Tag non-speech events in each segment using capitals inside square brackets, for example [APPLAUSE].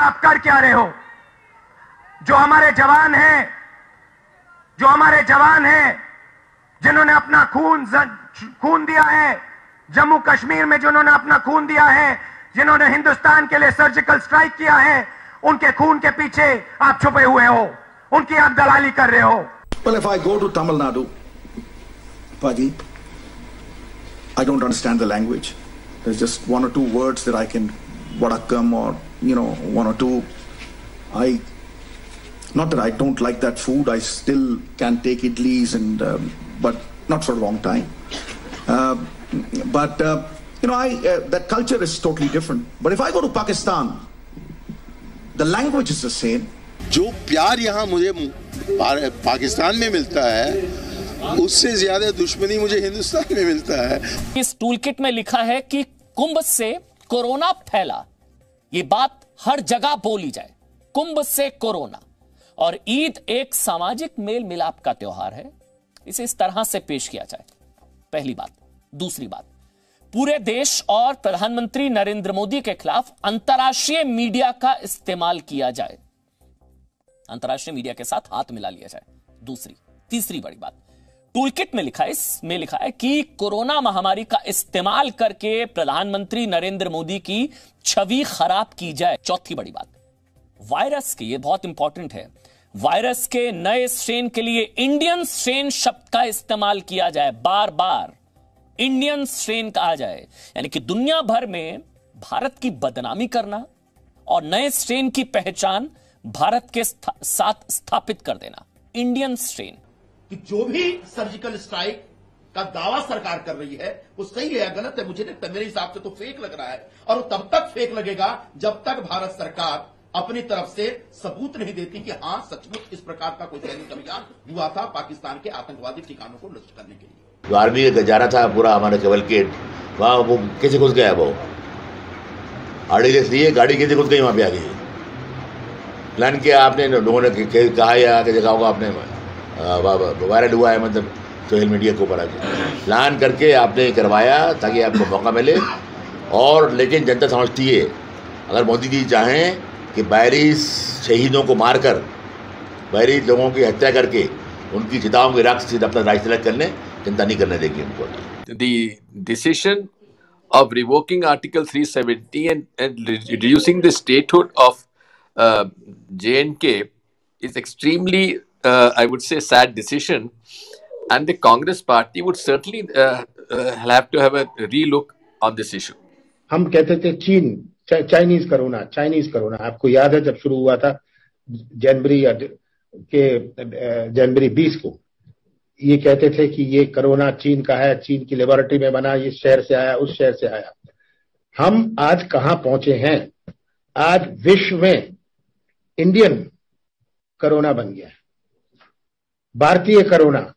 आप कर क्या रहे हो जो हमारे जवान हैं जो हमारे जवान हैं जिन्होंने अपना खून खून दिया है जम्मू कश्मीर में जिन्होंने अपना खून दिया है जिन्होंने हिंदुस्तान के लिए सर्जिकल स्ट्राइक किया है उनके खून के पीछे आप छुपे हुए हो उनकी आप दलाली कर रहे हो Well, if I go to Tamil Nadu, Paji, I don't understand the language. There's just one or two words that I can, vadakam or, you know, one or two. I, not that I don't like that food, I still can take idlis and, um, but not for a long time. Uh, but, uh, you know, I, uh, that culture is totally different. But if I go to Pakistan, the language is the same. जो प्यार यहाँ मुझे पाकिस्तान में मिलता है उससे ज़्यादा दुश्मनी मुझे हिंदुस्तान में मिलता है इस टूलकिट में लिखा है कि कुंभ से कोरोना फैला, ये बात हर जगह बोली जाए। कुंभ से कोरोना। और ईद एक सामाजिक मेल मिलाप का त्योहार है। इसे इस तरह से पेश किया जाए। पहली बात। दूसरी बात। पूरे देश और प्रधानमंत्री नरेंद्र मोदी के खिलाफ अंतर्राष्ट्रीय मीडिया का इस्तेमाल किया जाए। अंतर्राष्ट्रीय मीडिया के साथ हाथ मिला लिया जाए। दूसरी, तीसरी बड़ी बात। टूलकिट में लिखा है इसमें लिखा है कि कोरोना महामारी का इस्तेमाल करके प्रधानमंत्री नरेंद्र मोदी की छवि खराब की जाए। चौथी बड़ी बात, वायरस के, ये बहुत इंपॉर्टेंट है, वायरस के नए स्ट्रेन के लिए इंडियन स्ट्रेन शब्द का इस्तेमाल किया जाए बार बार इंडियन स्ट्रेन कहा जाए। यानी कि दुनिया भर में भारत की बदनामी करना और नए स्ट्रेन की पहचान भारत के साथ स्थापित कर देना। इंडियन स्ट्रेन कि जो भी सर्जिकल स्ट्राइक का दावा सरकार कर रही है, वो सही है या गलत है, मुझे लगता मेरे हिसाब से तो फेक लग रहा है। और वो तब तक फेक लगेगा जब तक भारत सरकार अपनी तरफ़ से सबूत नहीं देती कि हाँ, सचमुच इस प्रकार का कोई सैनिक अभियान हुआ था पाकिस्तान के आतंकवादी ठिकानों को नष्ट करने के लिए। जो आर्मी जा रहा था, पूरा हमारा केवलकेट वहाँ वो कैसे घुस गया वो? आड़ी लिए, गाड़ी कैसे घुस गई वहाँ पे आ गई प्लान किया आपने, लोगों ने कहा या कि जगह होगा आपने? वायरल हुआ है मतलब सोशल मीडिया के ऊपर प्लान करके आपने करवाया ताकि आपको मौका मिले। और लेकिन जनता समझती है अगर मोदी जी चाहें कि बैरिस शहीदों को मारकर बैरिस लोगों की हत्या करके उनकी चिताओं के रक्त अपना राज तिलक कर लें चिंता नहीं करने देगी उनको। The decision of revoking Article 370 and, and reducing the statehood of uh, J&K is extremely, uh, I would say, sad decision. And the Congress party would certainly uh, uh, have to have a relook on this issue. हम कहते थे चीन Chinese corona Chinese corona आपको याद है जब शुरू हुआ था जनवरी के जनवरी 20 को? ये कहते थे कि ये कोरोना चीन का है चीन की लेबोरेटरी में बना ये शहर से आया उस शहर से आया। हम आज कहाँ पहुँचे हैं? आज विश्व में इंडियन कोरोना बन गया भारतीय कोरोना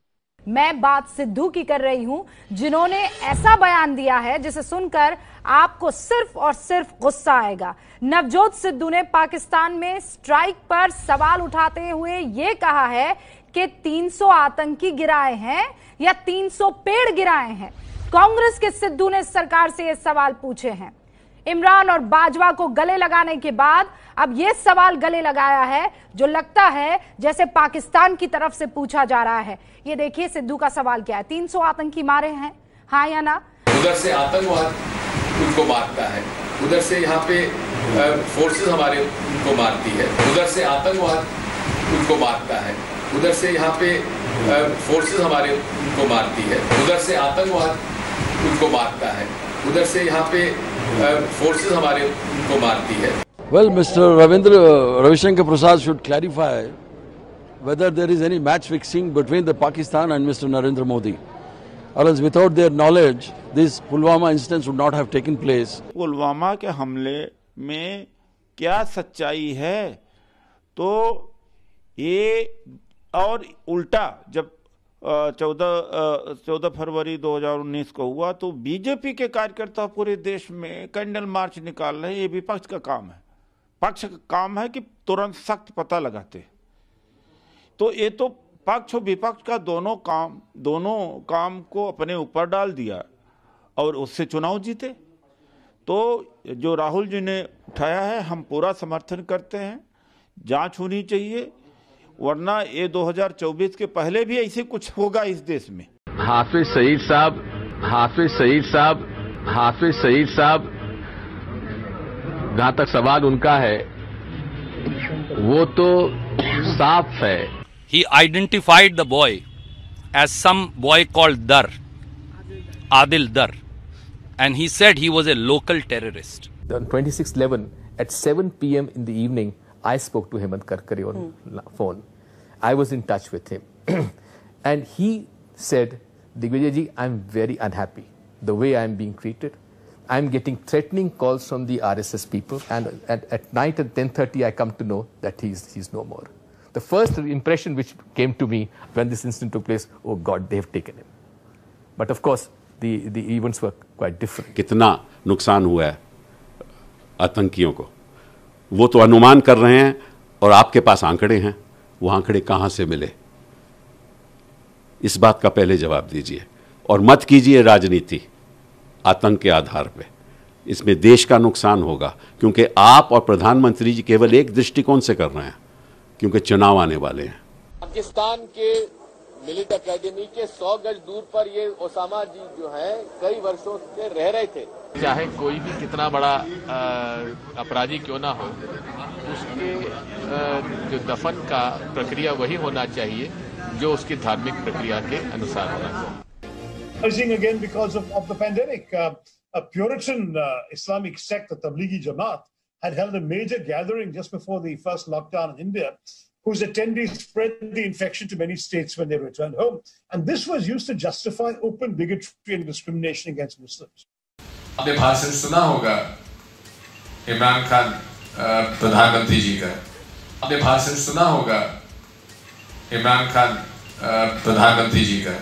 मैं बात सिद्धू की कर रही हूँ, जिन्होंने ऐसा बयान दिया है, जिसे सुनकर आपको सिर्फ़ और सिर्फ़ गुस्सा आएगा। नवजोत सिद्धू ने पाकिस्तान में स्ट्राइक पर सवाल उठाते हुए यह कहा है कि 300 आतंकी गिराए हैं या 300 पेड़ गिराए हैं। कांग्रेस के सिद्धू ने सरकार से ये सवाल पूछे हैं। इमरान और बाजवा को गले लगाने के बाद अब यह सवाल गले लगाया है, जो लगता है जैसे पाकिस्तान की तरफ़ से पूछा जा रहा है। ये देखिए सिद्धू का सवाल क्या है? तीन सौ आतंकी मारे हैं। हाँ या ना? उधर से आतंकवाद उनको मारता है। उधर से यहाँ पे फोर्सेस हमारे उनको मारती है। उधर से आतंकवाद उनको मारता है। उधर से यहाँ पे फोर्सेस हमारे उनको मारती है। उधर से आतंकवाद उनको मारता है। उधर से यहाँ पे फोर्सेस हमारे उनको मारती है Well, Mr. Ravindra uh, Ravishankar Prasad should clarify whether there is any match fixing between the Pakistan and Mr. Narendra Modi. Or else without their knowledge, this Pulwama instance would not have taken place. Pulwama के हमले में क्या सच्चाई है तो ये और उल्टा जब चौदह चौदह फरवरी 2019 को हुआ तो बीजेपी के कार्यकर्ता पूरे देश में कैंडल मार्च निकाल रहे हैं, ये विपक्ष का काम है। पक्ष का काम है कि तुरंत सख्त पता लगाते। तो ये तो पक्ष और विपक्ष का दोनों काम दोनों काम को अपने ऊपर डाल दिया और उससे चुनाव जीते। तो जो राहुल जी ने उठाया है, हम पूरा समर्थन करते हैं, जाँच होनी चाहिए। वरना ये 2024 के पहले भी ऐसे कुछ होगा इस देश में। हाफिज सईद साहब हाफिज सईद साहब हाफिज सईद साहब जहाँ तक सवाल उनका है वो तो साफ़ है। He identified the boy as some boy called Dar Adil Dar and he said he was a local terrorist twenty six eleven eight seven p m in the evening I spoke to Hemant Karkare on la- phone. I was in touch with him. [CLEARS THROAT] and he said, Digvijay ji, I'm very unhappy the way I'm being treated. I'm getting threatening calls from the RSS people, and at, at night at 10:30, I come to know that he's he's no more. The first impression which came to me when this incident took place, oh God, they have taken him. But of course, the the events were quite different. कितना नुकसान हुआ है आतंकियों को वो तो अनुमान कर रहे हैं और आपके पास आंकड़े हैं। वो आंकड़े कहाँ से मिले? इस बात का पहले जवाब दीजिए और मत कीजिए राजनीति, आतंक के आधार पे। इसमें देश का नुकसान होगा, क्योंकि आप और प्रधानमंत्री जी केवल एक दृष्टिकोण से कर रहे हैं, क्योंकि चुनाव आने वाले हैं। पाकिस्तान के मिलिट्री अकेडमी के 100 गज दूर पर ये ओसामा जी जो हैं कई वर्षों से रह रहे थे चाहे कोई भी कितना बड़ा अपराधी क्यों ना हो उसके जो दफन का प्रक्रिया वही होना चाहिए जो उसकी धार्मिक प्रक्रिया के अनुसार होना चाहिए uh, A Puritan uh, Islamic sect, the Tablighi Jamaat, had held a major gathering just before the first lockdown in India. whose attendees spread the infection to many states when they returned home. And this was used to justify open bigotry and discrimination against Muslims. आपने भाषण सुना होगा इमरान खान अ, प्रधानमंत्री जी का आपने भाषण सुना होगा इमरान खान अ, प्रधानमंत्री जी का